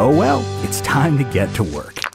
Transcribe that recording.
Oh well, it's time to get to work.